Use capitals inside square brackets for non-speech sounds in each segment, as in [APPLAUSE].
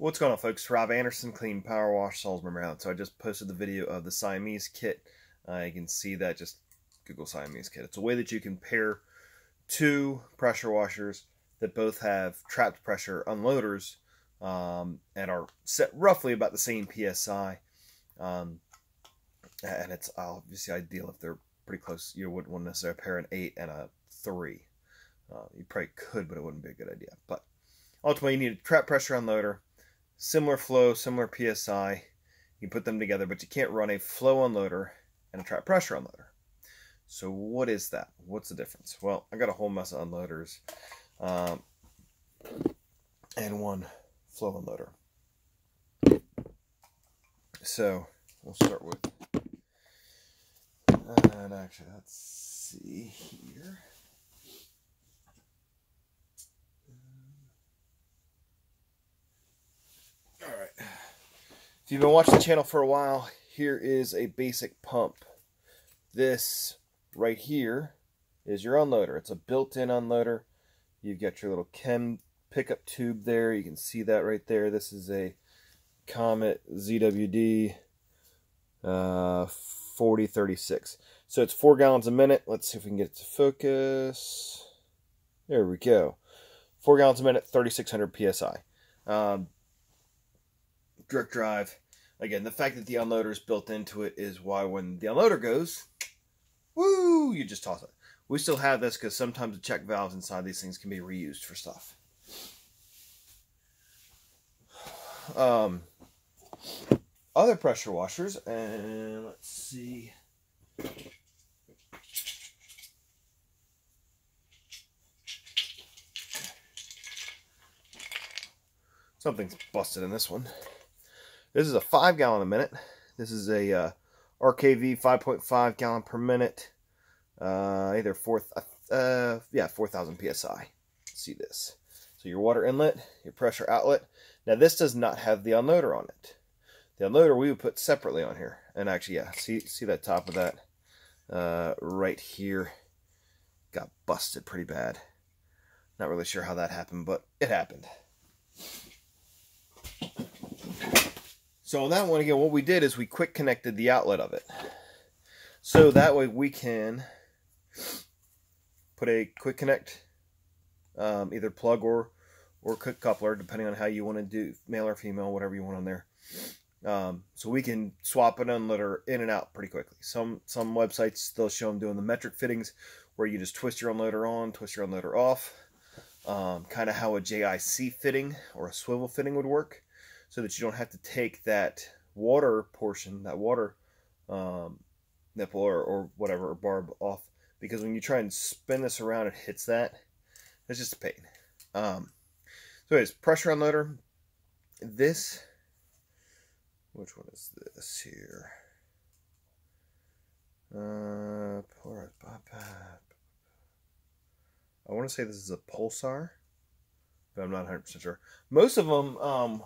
What's going on, folks? Rob Anderson, Clean Power Wash, Salisbury, Maryland. So I just posted the video of the Siamese kit. Uh, you can see that. Just Google Siamese kit. It's a way that you can pair two pressure washers that both have trapped pressure unloaders um, and are set roughly about the same psi. Um, and it's obviously ideal if they're pretty close. You wouldn't want to necessarily pair an eight and a three. Uh, you probably could, but it wouldn't be a good idea. But ultimately, you need a trap pressure unloader similar flow, similar PSI. You put them together, but you can't run a flow unloader and a trap pressure unloader. So what is that? What's the difference? Well, I got a whole mess of unloaders um, and one flow unloader. So we'll start with, and actually, let's see here. If you've been watching the channel for a while, here is a basic pump. This right here is your unloader. It's a built-in unloader. You've got your little chem pickup tube there. You can see that right there. This is a Comet ZWD uh, 4036. So it's four gallons a minute. Let's see if we can get it to focus. There we go. Four gallons a minute, 3,600 PSI. Um, direct drive. Again, the fact that the unloader is built into it is why when the unloader goes, woo, you just toss it. We still have this because sometimes the check valves inside these things can be reused for stuff. Um, other pressure washers, and let's see. Something's busted in this one. This is a 5 gallon a minute. This is a uh, RKV 5.5 gallon per minute. Uh, either 4, uh, yeah, 4,000 PSI. See this. So your water inlet, your pressure outlet. Now this does not have the unloader on it. The unloader we would put separately on here. And actually, yeah, see, see that top of that uh, right here got busted pretty bad. Not really sure how that happened, but it happened. So on that one, again, what we did is we quick connected the outlet of it. So that way we can put a quick connect, um, either plug or or coupler, depending on how you want to do, male or female, whatever you want on there. Um, so we can swap an unloader in and out pretty quickly. Some some websites they'll show them doing the metric fittings, where you just twist your unloader on, twist your unloader off, um, kind of how a JIC fitting or a swivel fitting would work so that you don't have to take that water portion, that water um, nipple or, or whatever, or barb off. Because when you try and spin this around, it hits that. It's just a pain. Um, so anyways, pressure unloader. This, which one is this here? Uh, I want to say this is a Pulsar, but I'm not 100% sure. Most of them, um,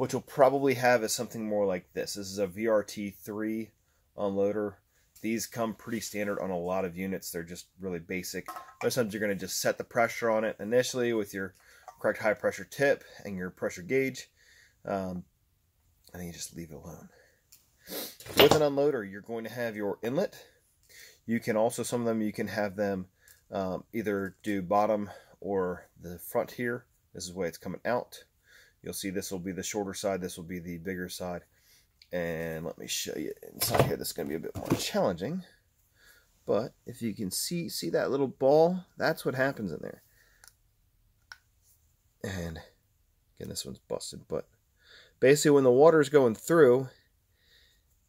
what you'll probably have is something more like this. This is a VRT3 unloader. These come pretty standard on a lot of units. They're just really basic. Most times you're going to just set the pressure on it initially with your correct high pressure tip and your pressure gauge. Um, and then you just leave it alone. With an unloader, you're going to have your inlet. You can also, some of them, you can have them um, either do bottom or the front here. This is the way it's coming out. You'll see this will be the shorter side, this will be the bigger side. And let me show you inside here. This is going to be a bit more challenging. But if you can see see that little ball, that's what happens in there. And again, this one's busted. But basically when the water is going through,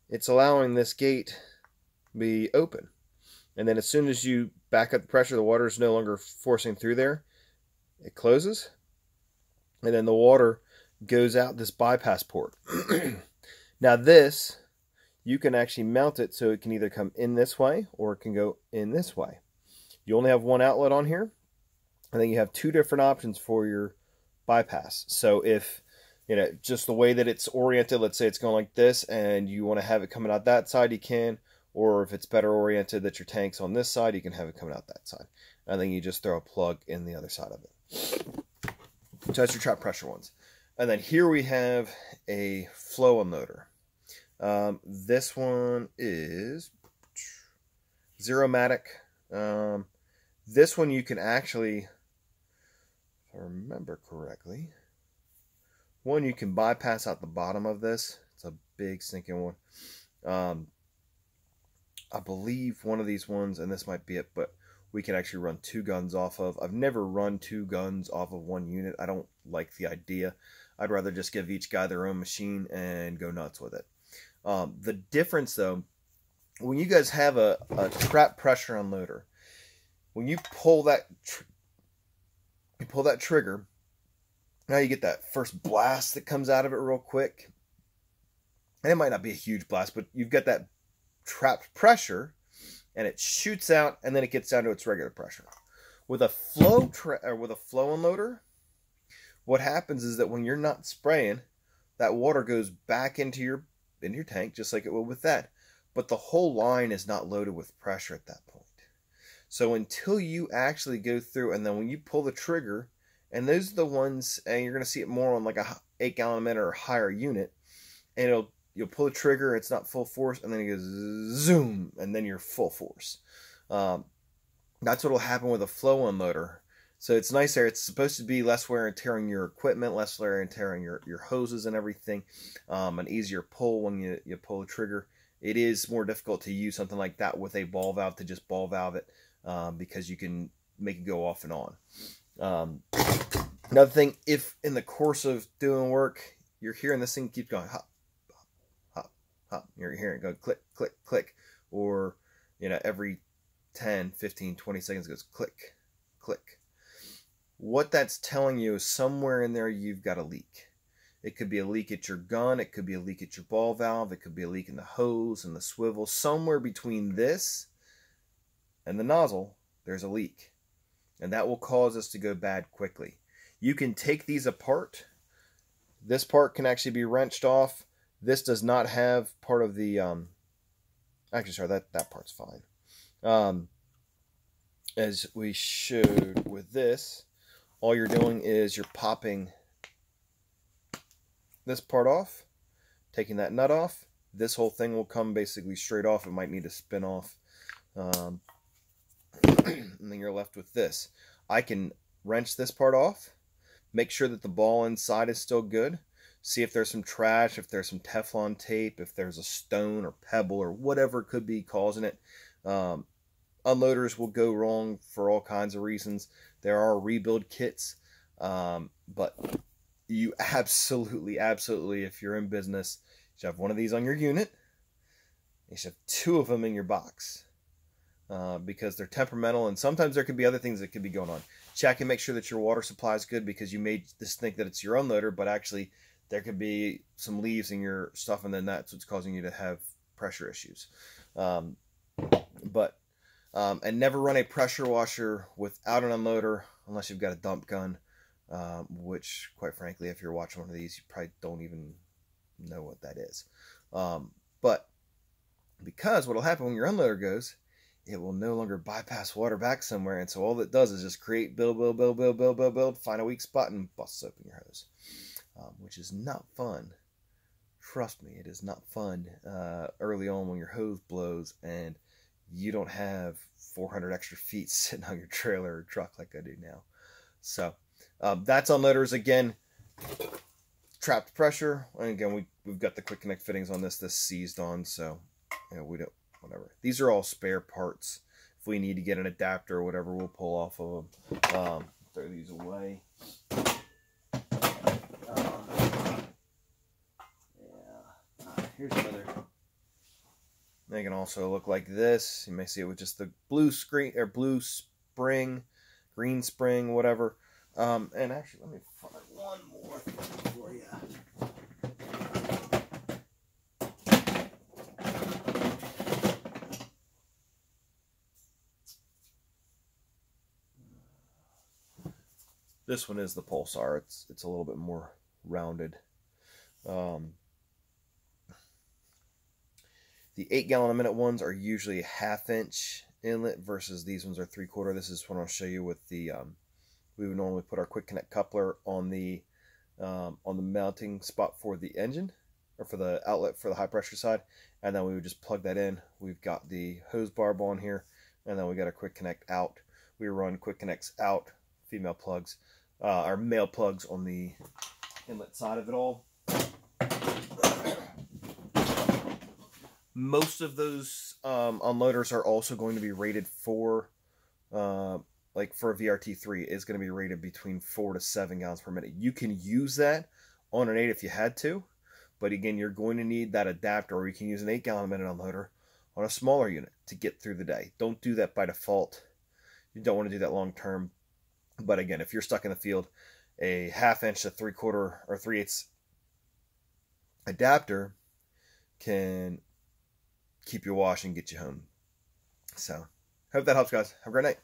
it's allowing this gate to be open. And then as soon as you back up the pressure, the water is no longer forcing through there. It closes and then the water goes out this bypass port. [CLEARS THROAT] now this, you can actually mount it so it can either come in this way or it can go in this way. You only have one outlet on here. and then you have two different options for your bypass. So if, you know, just the way that it's oriented, let's say it's going like this and you want to have it coming out that side, you can. Or if it's better oriented that your tank's on this side, you can have it coming out that side. And then you just throw a plug in the other side of it. So that's your trap pressure ones. and then here we have a flow unloader. Um, this one is Zeromatic. Um, this one you can actually, if I remember correctly, one you can bypass out the bottom of this. It's a big sinking one. Um, I believe one of these ones, and this might be it, but we can actually run two guns off of. I've never run two guns off of one unit. I don't like the idea. I'd rather just give each guy their own machine and go nuts with it. Um, the difference, though, when you guys have a, a trap pressure unloader, when you pull that you pull that trigger, now you get that first blast that comes out of it real quick. And it might not be a huge blast, but you've got that trapped pressure and it shoots out and then it gets down to its regular pressure. With a flow tra- with a flow unloader, what happens is that when you're not spraying, that water goes back into your into your tank just like it would with that. But the whole line is not loaded with pressure at that point. So until you actually go through and then when you pull the trigger, and those are the ones and you're gonna see it more on like a eight gallon a minute or higher unit, and it'll you'll pull the trigger, it's not full force, and then it goes zoom, and then you're full force. Um, that's what will happen with a flow unloader. So it's nice there. It's supposed to be less wear and tear on your equipment, less wear and tear on your, your hoses and everything, um, an easier pull when you, you pull the trigger. It is more difficult to use something like that with a ball valve to just ball valve it um, because you can make it go off and on. Um, another thing, if in the course of doing work, you're hearing this thing keep going hop, hop, you're hearing it go click, click, click, or, you know, every 10, 15, 20 seconds goes click, click what that's telling you is somewhere in there you've got a leak. It could be a leak at your gun, it could be a leak at your ball valve, it could be a leak in the hose and the swivel. Somewhere between this and the nozzle, there's a leak. And that will cause us to go bad quickly. You can take these apart. This part can actually be wrenched off. This does not have part of the um actually sorry that that part's fine. Um as we showed with this, all you're doing is you're popping this part off, taking that nut off. This whole thing will come basically straight off. It might need to spin off. Um, [CLEARS THROAT] and then you're left with this. I can wrench this part off, make sure that the ball inside is still good, see if there's some trash, if there's some Teflon tape, if there's a stone or pebble or whatever could be causing it. Um, unloaders will go wrong for all kinds of reasons. There are rebuild kits, um, but you [LAUGHS] absolutely, absolutely, if you're in business, you should have one of these on your unit. You should have two of them in your box uh, because they're temperamental, and sometimes there could be other things that could be going on. Check and make sure that your water supply is good because you may just think that it's your unloader, but actually there could be some leaves in your stuff, and then that's what's causing you to have pressure issues. Um, but um, and never run a pressure washer without an unloader unless you've got a dump gun, um, which, quite frankly, if you're watching one of these, you probably don't even know what that is. Um, but because what will happen when your unloader goes, it will no longer bypass water back somewhere, and so all it does is just create build, build, build, build, build, build, build, find a weak spot and bust open your hose, um, which is not fun. Trust me, it is not fun uh, early on when your hose blows and you don't have 400 extra feet [LAUGHS] sitting on your trailer or truck like I do now. So um, that's unloaders again. Trapped pressure, and again we we've got the quick connect fittings on this. This seized on, so you know, we don't whatever. These are all spare parts. If we need to get an adapter or whatever, we'll pull off of them. Um, throw these away. Um, yeah. here's another they can also look like this. You may see it with just the blue screen or blue spring, green spring, whatever. Um, and actually, let me find one more for you. This one is the Pulsar. It's it's a little bit more rounded. Um, the eight gallon a minute ones are usually a half inch inlet versus these ones are three quarter. This is what I'll show you with the, um, we would normally put our quick connect coupler on the um, on the mounting spot for the engine or for the outlet for the high pressure side. And then we would just plug that in. We've got the hose barb on here and then we got a quick connect out. We run quick connects out, female plugs, uh, our male plugs on the inlet side of it all. Most of those um, unloaders are also going to be rated for, uh, like for a VRT3, is going to be rated between four to seven gallons per minute. You can use that on an eight if you had to, but again, you're going to need that adapter, or you can use an eight gallon a minute unloader on a smaller unit to get through the day. Don't do that by default. You don't want to do that long term. But again, if you're stuck in the field, a half inch to three quarter or three eighths adapter can keep you wash and get you home. So, hope that helps, guys. Have a great night.